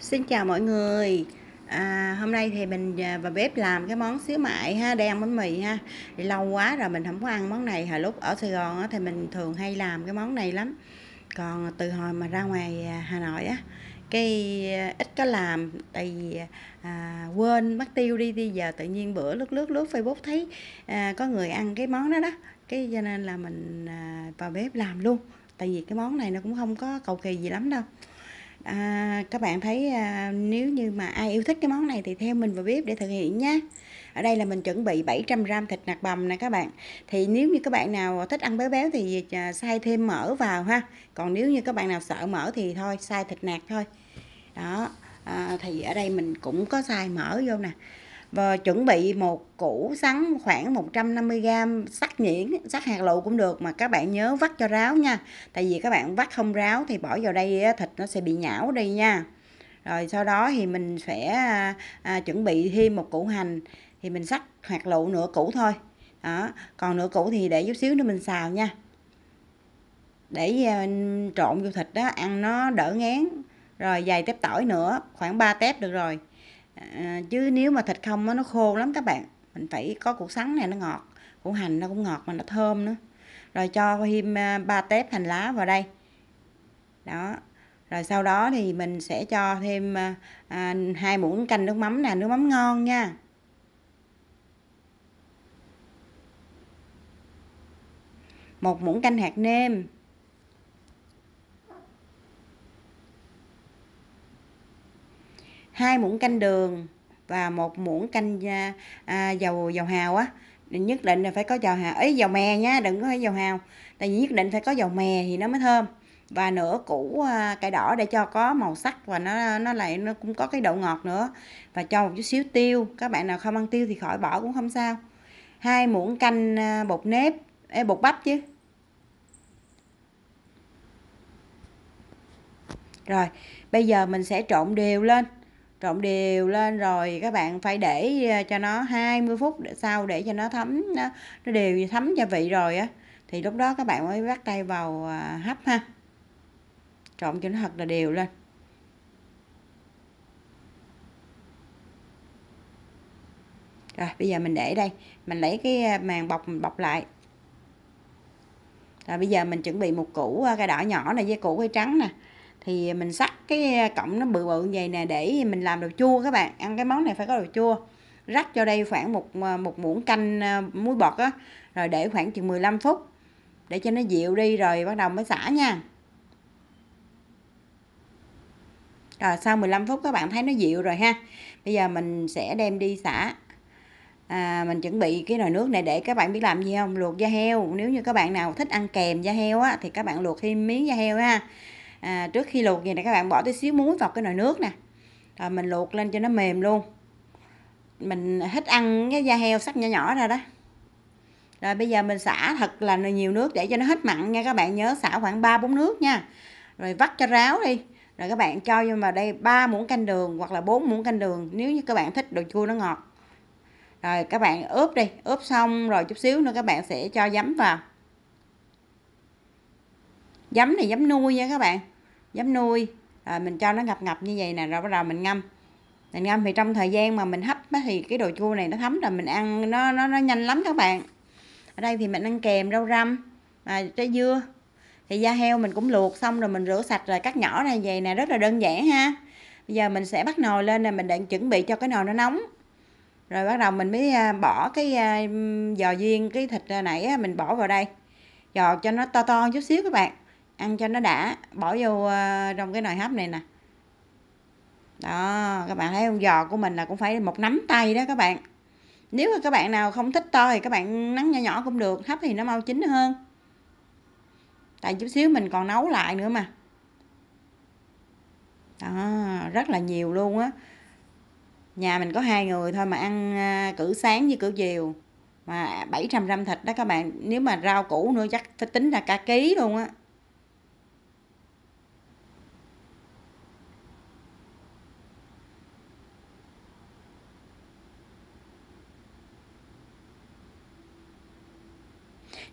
Xin chào mọi người. À, Hôm nay thì mình à, vào bếp làm cái món xíu mại ha đem bánh mì ha. Thì Lâu quá rồi mình không có ăn món này Hồi lúc ở Sài Gòn á, thì mình thường hay làm cái món này lắm. Còn từ hồi mà ra ngoài à, Hà Nội á cái à, ít có làm tại vì à, quên mất tiêu đi đi giờ tự nhiên bữa lướt lướt lướt Facebook thấy à, có người ăn cái món đó đó. Cái cho nên là mình à, vào bếp làm luôn. Tại vì cái món này nó cũng không có cầu kỳ gì lắm đâu à, các bạn thấy à, nếu như mà ai yêu thích cái món này thì theo mình vào bếp để thực hiện nhé ở đây là mình chuẩn bị 700 gram thịt nạc bằm nè các bạn. Thì nếu như các bạn nào thích ăn béo béo thì à, xay thêm mỡ vào ha. Còn nếu như các bạn nào sợ mỡ thì thôi xay thịt nạc thôi. Đó à, thì ở đây mình cũng có xay mỡ vô nè và chuẩn bị một củ sắn khoảng 150g sắc nhuyễn sắc hạt lựu cũng được mà các bạn nhớ vắt cho ráo nha. Tại vì các bạn vắt không ráo thì bỏ vào đây thịt nó sẽ bị nhão đi nha. Rồi sau đó thì mình sẽ à, à, chuẩn bị thêm một củ hành. Thì mình sắc hạt lựu nửa củ thôi. Đó còn nửa củ thì để chút xíu nữa mình xào nha. Để à, trộn vô thịt đó ăn nó đỡ ngán. Rồi vài tép tỏi nữa khoảng 3 tép được rồi à, chứ nếu mà thịt không nó khô lắm các bạn. Mình phải có củ sắn này nó ngọt. Củ hành nó cũng ngọt mà nó thơm nữa. Rồi cho thêm à, ba tép hành lá vào đây. Đó. Rồi sau đó thì mình sẽ cho thêm à, à hai muỗng canh nước mắm nè nước mắm ngon nha. Một muỗng canh hạt nêm. Hai muỗng canh đường và một muỗng canh à, à, dầu dầu hào á. Nhất định là phải có dầu hào ấy dầu mè nha đừng có phải dầu hào. Tại vì nhất định phải có dầu mè thì nó mới thơm. Và nửa củ à, cải đỏ để cho có màu sắc và nó nó lại nó cũng có cái độ ngọt nữa. Và cho một chút xíu tiêu các bạn nào không ăn tiêu thì khỏi bỏ cũng không sao. Hai muỗng canh à, bột nếp Ê, bột bắp chứ. Rồi bây giờ mình sẽ trộn đều lên trộn đều lên rồi các bạn phải để à, cho nó 20 phút sau để cho nó thấm nó, nó đều thấm gia vị rồi á. Thì lúc đó các bạn mới bắt tay vào à, hấp ha. Trộn cho nó thật là đều lên. Rồi bây giờ mình để đây mình lấy cái à, màng màn bọc mình bọc lại. Rồi bây giờ mình chuẩn bị một củ cái đỏ nhỏ này với củ cây trắng nè thì mình sắc cái cọng nó bự bự vậy nè để mình làm đồ chua các bạn. Ăn cái món này phải có đồ chua. Rắc cho đây khoảng một à, một muỗng canh à, muối bọt á rồi để khoảng chừng 15 phút để cho nó dịu đi rồi bắt đầu mới xả nha. Rồi sau 15 phút các bạn thấy nó dịu rồi ha. Bây giờ mình sẽ đem đi xả. À, mình chuẩn bị cái nồi nước này để các bạn biết làm gì không? Luộc da heo. Nếu như các bạn nào thích ăn kèm da heo á thì các bạn luộc thêm miếng da heo ha à, trước khi luộc gì này các bạn bỏ tí xíu muối vào cái nồi nước nè. Rồi mình luộc lên cho nó mềm luôn. Mình hết ăn cái da heo sắc nhỏ nhỏ ra đó. Rồi bây giờ mình xả thật là nhiều nước để cho nó hết mặn nha các bạn. Nhớ xả khoảng 3 bốn nước nha. Rồi vắt cho ráo đi. Rồi các bạn cho vào đây 3 muỗng canh đường hoặc là 4 muỗng canh đường nếu như các bạn thích đồ chua nó ngọt. Rồi các bạn ướp đi ướp xong rồi chút xíu nữa các bạn sẽ cho giấm vào giấm này giấm nuôi nha các bạn. Giấm nuôi. À, mình cho nó ngập ngập như vậy nè rồi bắt đầu mình ngâm. Mình ngâm thì trong thời gian mà mình hấp thì cái đồ chua này nó thấm rồi mình ăn nó nó nó nhanh lắm các bạn. Ở đây thì mình ăn kèm rau răm à, trái dưa. Thì da heo mình cũng luộc xong rồi mình rửa sạch rồi cắt nhỏ ra vậy nè rất là đơn giản ha. Bây giờ mình sẽ bắt nồi lên nè mình đang chuẩn bị cho cái nồi nó nóng. Rồi bắt đầu mình mới à, bỏ cái à, giò viên cái thịt à, nãy mình bỏ vào đây. Giò cho nó to to chút xíu các bạn ăn cho nó đã, bỏ vô ờ, trong cái nồi hấp này nè. Đó, các bạn thấy con giò của mình là cũng phải một nắm tay đó các bạn. Nếu mà các bạn nào không thích to thì các bạn nắng nhỏ nhỏ cũng được, hấp thì nó mau chín hơn. Tại chút xíu mình còn nấu lại nữa mà. Đó, rất là nhiều luôn á. Nhà mình có hai người thôi mà ăn ờ, cử sáng với cử chiều. Mà 700 gram thịt đó các bạn, nếu mà rau củ nữa chắc phải tính là cả ký luôn á.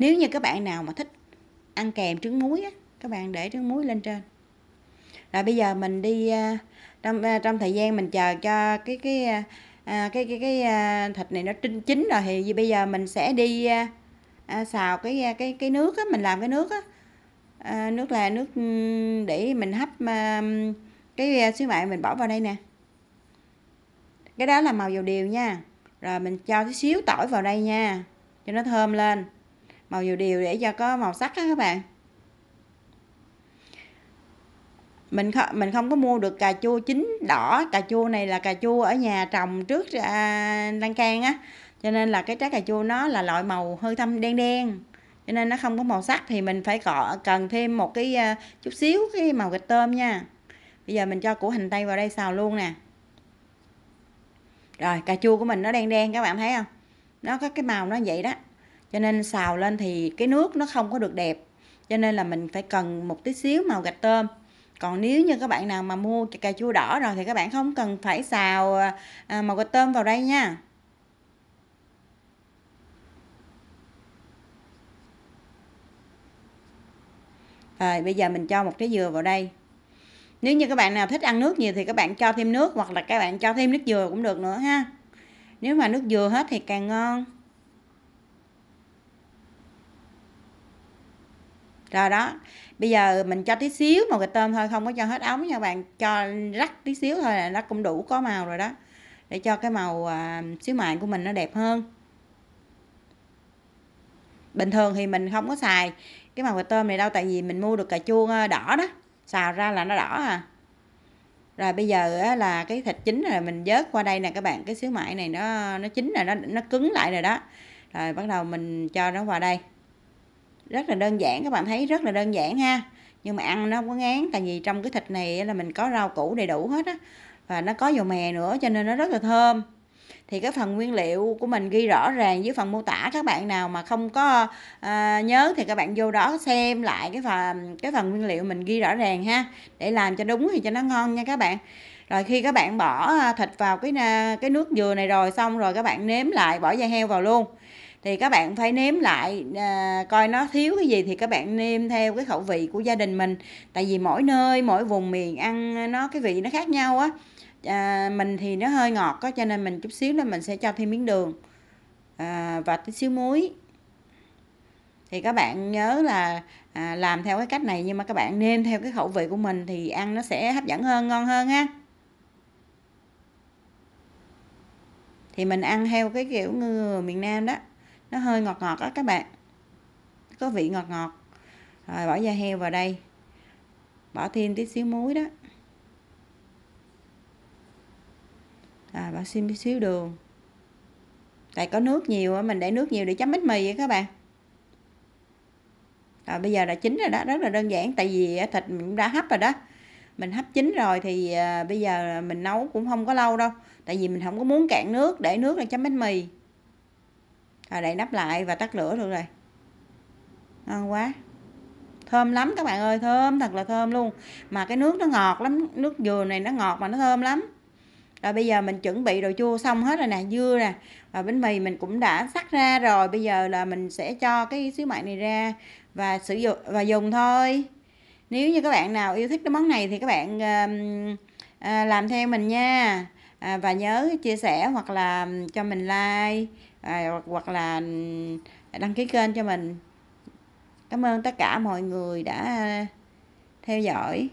Nếu như các bạn nào mà thích ăn kèm trứng muối á các bạn để trứng muối lên trên. Rồi bây giờ mình đi à, trong à, trong thời gian mình chờ cho cái cái à, à cái cái cái à, thịt này nó chín chín rồi thì bây giờ mình sẽ đi à, à, xào cái cái cái nước á mình làm cái nước á. À, nước là nước để mình hấp à, cái xíu mại mình bỏ vào đây nè. Cái đó là màu dầu điều nha. Rồi mình cho tí xíu tỏi vào đây nha cho nó thơm lên màu dầu điều để cho có màu sắc á các bạn. Mình không mình không có mua được cà chua chín đỏ. Cà chua này là cà chua ở nhà trồng trước à, lan can á. Cho nên là cái trái cà chua nó là loại màu hơi thâm đen đen. Cho nên nó không có màu sắc thì mình phải cọ cần thêm một cái uh, chút xíu cái màu gạch tôm nha. Bây giờ mình cho củ hành tây vào đây xào luôn nè. Rồi cà chua của mình nó đen đen các bạn thấy không? Nó có cái màu nó vậy đó cho nên xào lên thì cái nước nó không có được đẹp. Cho nên là mình phải cần một tí xíu màu gạch tôm. Còn nếu như các bạn nào mà mua cà chua đỏ rồi thì các bạn không cần phải xào à, à, màu gạch tôm vào đây nha. Rồi, bây giờ mình cho một trái dừa vào đây. Nếu như các bạn nào thích ăn nước nhiều thì các bạn cho thêm nước hoặc là các bạn cho thêm nước dừa cũng được nữa ha. Nếu mà nước dừa hết thì càng ngon. Rồi đó. Bây giờ mình cho tí xíu một cái tôm thôi không có cho hết ống nha bạn. Cho rắc tí xíu thôi là nó cũng đủ có màu rồi đó. Để cho cái màu à, xíu mại của mình nó đẹp hơn. Bình thường thì mình không có xài cái màu cái tôm này đâu tại vì mình mua được cà chua ờ, đỏ đó. Xào ra là nó đỏ à. Rồi bây giờ là cái thịt chín rồi mình vớt qua đây nè các bạn. Cái xíu mại này nó nó chín rồi nó nó cứng lại rồi đó. Rồi bắt đầu mình cho nó vào đây rất là đơn giản các bạn thấy rất là đơn giản ha. Nhưng mà ăn nó không có ngán tại vì trong cái thịt này là mình có rau củ đầy đủ hết á và nó có dầu mè nữa cho nên nó rất là thơm. Thì cái phần nguyên liệu của mình ghi rõ ràng dưới phần mô tả các bạn nào mà không có à, nhớ thì các bạn vô đó xem lại cái phần cái phần nguyên liệu mình ghi rõ ràng ha để làm cho đúng thì cho nó ngon nha các bạn. Rồi khi các bạn bỏ à, thịt vào cái à, cái nước dừa này rồi xong rồi các bạn nếm lại bỏ da heo vào luôn thì các bạn phải nếm lại à, coi nó thiếu cái gì thì các bạn nêm theo cái khẩu vị của gia đình mình. Tại vì mỗi nơi mỗi vùng miền ăn nó cái vị nó khác nhau á. À, mình thì nó hơi ngọt có cho nên mình chút xíu là mình sẽ cho thêm miếng đường à, và tí xíu muối. Thì các bạn nhớ là à, làm theo cái cách này nhưng mà các bạn nêm theo cái khẩu vị của mình thì ăn nó sẽ hấp dẫn hơn ngon hơn ha. Thì mình ăn theo cái kiểu người miền Nam đó nó hơi ngọt ngọt á các bạn. Có vị ngọt ngọt. Rồi bỏ da heo vào đây. Bỏ thêm tí xíu muối đó. À, bỏ thêm tí xíu đường. Tại có nước nhiều mình để nước nhiều để chấm bánh mì vậy các bạn. Rồi bây giờ đã chín rồi đó rất là đơn giản. Tại vì à, thịt mình cũng đã hấp rồi đó. Mình hấp chín rồi thì à, bây giờ mình nấu cũng không có lâu đâu. Tại vì mình không có muốn cạn nước để nước là chấm bánh mì rồi đậy nắp lại và tắt lửa được rồi. Ngon quá. Thơm lắm các bạn ơi thơm thật là thơm luôn. Mà cái nước nó ngọt lắm nước dừa này nó ngọt mà nó thơm lắm. Rồi bây giờ mình chuẩn bị đồ chua xong hết rồi nè dưa nè. Và bánh mì mình cũng đã sắc ra rồi bây giờ là mình sẽ cho cái xíu mại này ra và sử dụng và dùng thôi. Nếu như các bạn nào yêu thích cái món này thì các bạn uh, uh, làm theo mình nha. À, và nhớ chia sẻ hoặc là cho mình like à, hoặc là đăng ký kênh cho mình. Cảm ơn tất cả mọi người đã theo dõi.